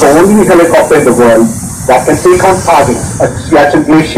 the only helicopter in the world that can take on targets at Siachen Glacier